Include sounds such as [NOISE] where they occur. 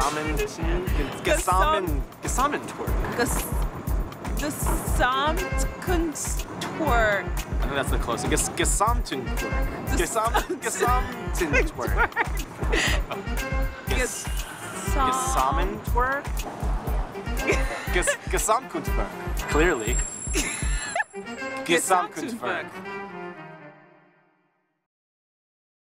Gesamen, Gesamen, Gesammentwerk. Ges Gesamtkunstwerk. I think that's the closest. Ges Gesamtentwerk. Gesam [LAUGHS] Gesamtentwerk. Ges Gesammentwerk. Ges Gesamtkunstwerk. Clearly. [LAUGHS] Gesamtkunstwerk.